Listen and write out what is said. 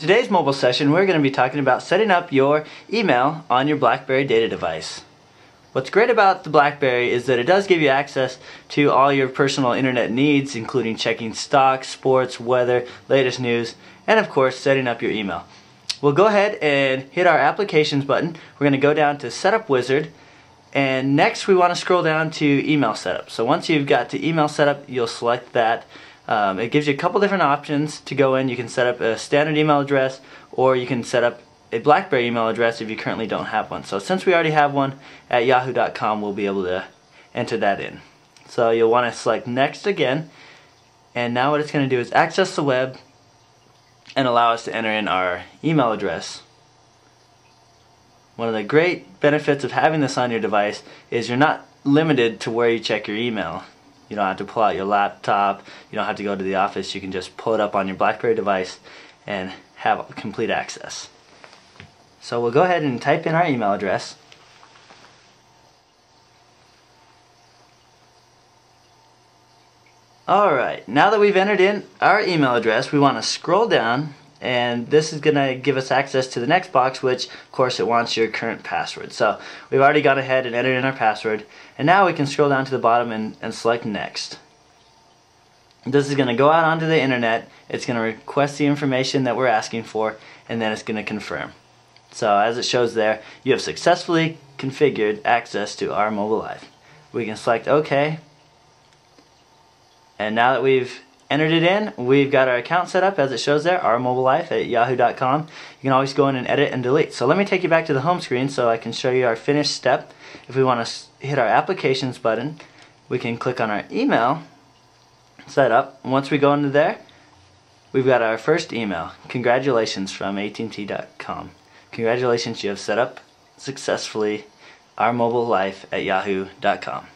Today's mobile session we're going to be talking about setting up your email on your BlackBerry data device. What's great about the BlackBerry is that it does give you access to all your personal internet needs including checking stocks, sports, weather, latest news, and of course setting up your email. We'll go ahead and hit our applications button. We're going to go down to setup wizard and next we want to scroll down to email setup. So once you've got to email setup you'll select that um, it gives you a couple different options to go in. You can set up a standard email address or you can set up a BlackBerry email address if you currently don't have one. So since we already have one at yahoo.com, we'll be able to enter that in. So you'll want to select next again and now what it's going to do is access the web and allow us to enter in our email address. One of the great benefits of having this on your device is you're not limited to where you check your email. You don't have to pull out your laptop. You don't have to go to the office. You can just pull it up on your BlackBerry device and have complete access. So we'll go ahead and type in our email address. Alright, now that we've entered in our email address, we want to scroll down and this is going to give us access to the next box which of course it wants your current password. So we've already gone ahead and entered in our password and now we can scroll down to the bottom and, and select next. This is going to go out onto the internet it's going to request the information that we're asking for and then it's going to confirm. So as it shows there you have successfully configured access to our mobile life. We can select OK. And now that we've entered it in. We've got our account set up as it shows there, our mobile life at yahoo.com. You can always go in and edit and delete. So let me take you back to the home screen so I can show you our finished step. If we want to hit our applications button, we can click on our email setup. Once we go into there, we've got our first email. Congratulations from AT&T.com. Congratulations, you have set up successfully our mobile life at yahoo.com.